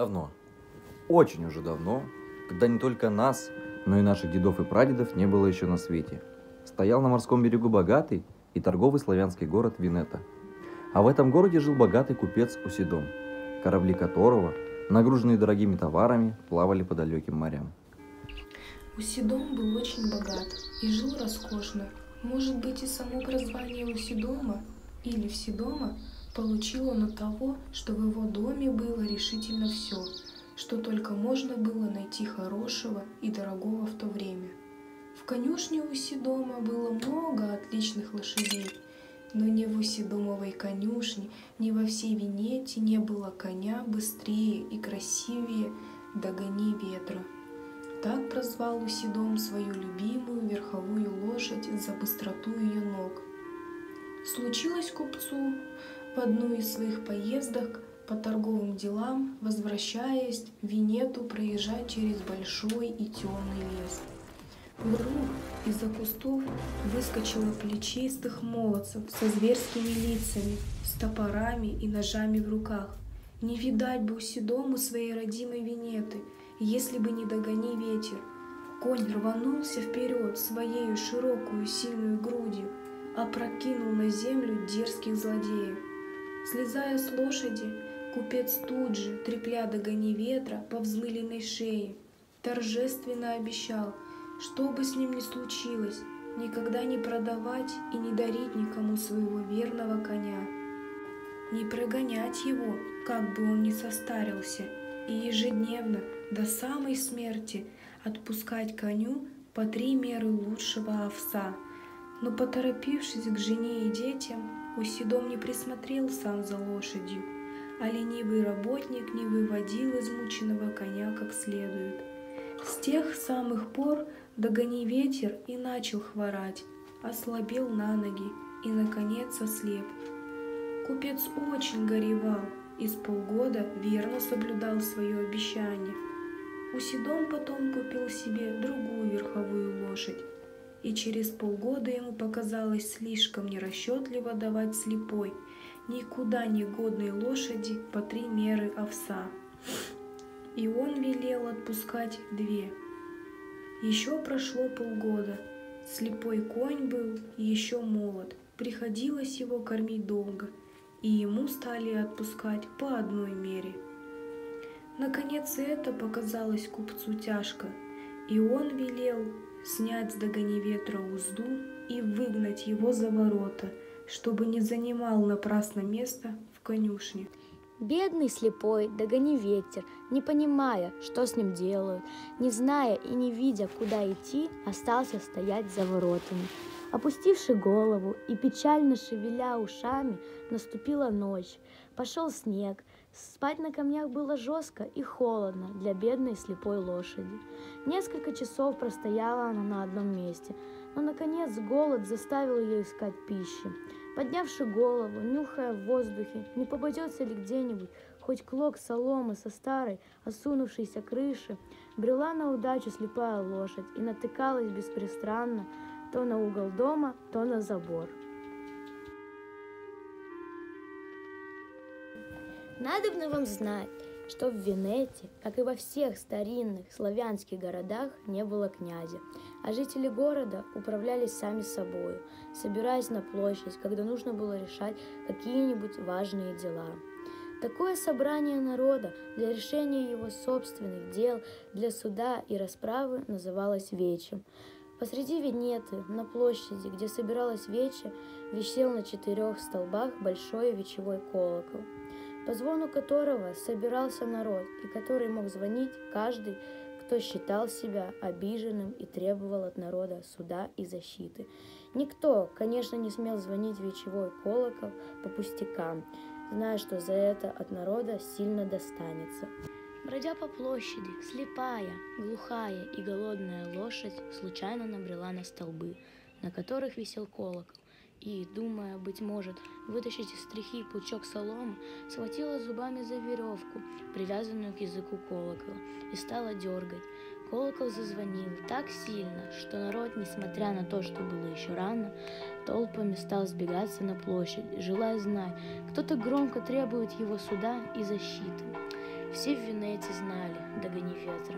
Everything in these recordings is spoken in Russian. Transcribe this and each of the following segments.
Давно, очень уже давно, когда не только нас, но и наших дедов и прадедов не было еще на свете, стоял на морском берегу богатый и торговый славянский город Винета. А в этом городе жил богатый купец Усидом, корабли которого, нагруженные дорогими товарами, плавали по далеким морям. Усидом был очень богат и жил роскошно. Может быть, и само прозвание Усидома или Вседома Получил он от того, что в его доме было решительно все, что только можно было найти хорошего и дорогого в то время. В конюшне у Сидома было много отличных лошадей, но ни в Усидомовой конюшне, ни во всей Венете не было коня быстрее и красивее «Догони ветра». Так прозвал Усидом свою любимую верховую лошадь за быстроту ее ног. Случилось купцу в одну из своих поездок по торговым делам, возвращаясь в Венету, проезжать через большой и темный лес. Вдруг из-за кустов выскочило плечистых молодцев со зверскими лицами, с топорами и ножами в руках. Не видать бы Седому своей родимой Венеты, если бы не догони ветер. Конь рванулся вперед своею широкую сильную грудью, опрокинул на землю дерзких злодеев. Слезая с лошади, купец тут же, трепля догони ветра по взмыленной шее, торжественно обещал, что бы с ним ни случилось, никогда не продавать и не дарить никому своего верного коня. Не прогонять его, как бы он ни состарился, и ежедневно до самой смерти отпускать коню по три меры лучшего овса. Но поторопившись к жене и детям, Усидом не присмотрел сам за лошадью, а ленивый работник не выводил измученного коня как следует. С тех самых пор догони ветер и начал хворать, ослабел на ноги и, наконец, ослеп. Купец очень горевал и с полгода верно соблюдал свое обещание. Усидом потом купил себе другую верховую лошадь, и через полгода ему показалось слишком нерасчетливо давать слепой, никуда не годной лошади по три меры овса. И он велел отпускать две. Еще прошло полгода. Слепой конь был еще молод, приходилось его кормить долго, и ему стали отпускать по одной мере. Наконец это показалось купцу тяжко, и он велел снять с догони ветра узду и выгнать его за ворота, чтобы не занимал напрасно место в конюшне. Бедный слепой, догони ветер, не понимая, что с ним делают, не зная и не видя, куда идти, остался стоять за воротами. Опустивши голову и печально шевеля ушами, наступила ночь. Пошел снег, Спать на камнях было жестко и холодно для бедной слепой лошади. Несколько часов простояла она на одном месте, но, наконец, голод заставил ее искать пищи. Поднявши голову, нюхая в воздухе, не попадется ли где-нибудь хоть клок соломы со старой, осунувшейся крыши, брела на удачу слепая лошадь и натыкалась беспрестанно то на угол дома, то на забор. Надобно вам знать, что в Венете, как и во всех старинных славянских городах, не было князя, а жители города управлялись сами собою, собираясь на площадь, когда нужно было решать какие-нибудь важные дела. Такое собрание народа для решения его собственных дел, для суда и расправы называлось вечем. Посреди Венеты, на площади, где собиралась вече, висел на четырех столбах большой вечевой колокол – по звону которого собирался народ и который мог звонить каждый, кто считал себя обиженным и требовал от народа суда и защиты. Никто, конечно, не смел звонить вечевой колокол по пустякам, зная, что за это от народа сильно достанется. Бродя по площади, слепая, глухая и голодная лошадь случайно набрела на столбы, на которых висел колокол и, думая, быть может, вытащить из стрихи пучок соломы, схватила зубами за веревку, привязанную к языку колокола, и стала дергать. Колокол зазвонил так сильно, что народ, несмотря на то, что было еще рано, толпами стал сбегаться на площадь, желая знать, кто-то громко требует его суда и защиты. Все в Венете знали Догони ветра,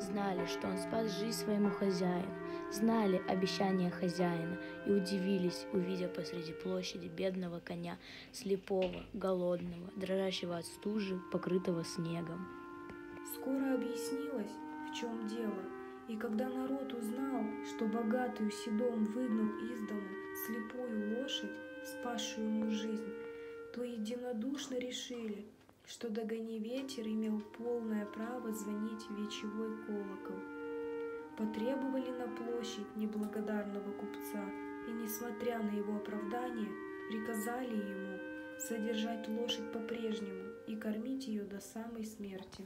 знали, что он спас жизнь своему хозяину, знали обещания хозяина и удивились, увидя посреди площади бедного коня, слепого, голодного, дрожащего от стужи, покрытого снегом. Скоро объяснилось, в чем дело, и когда народ узнал, что богатый Седом выгнал из дома слепую лошадь, спасшую ему жизнь, то единодушно решили, что Догони ветер имел полное право звонить вечевой колокол. Потребовали на площадь неблагодарного купца и, несмотря на его оправдание, приказали ему содержать лошадь по-прежнему и кормить ее до самой смерти.